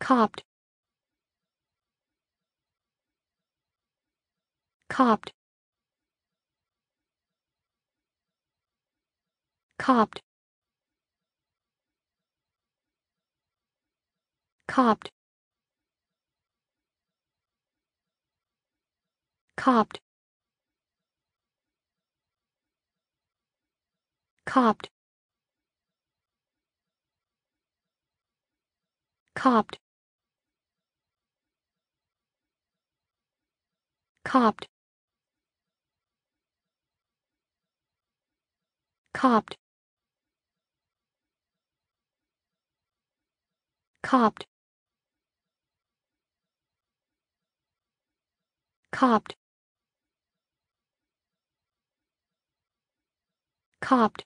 copped. Copped. Copped. Copped. Copped. Copped. Copped copped. Copped. Copped. Copped. Copped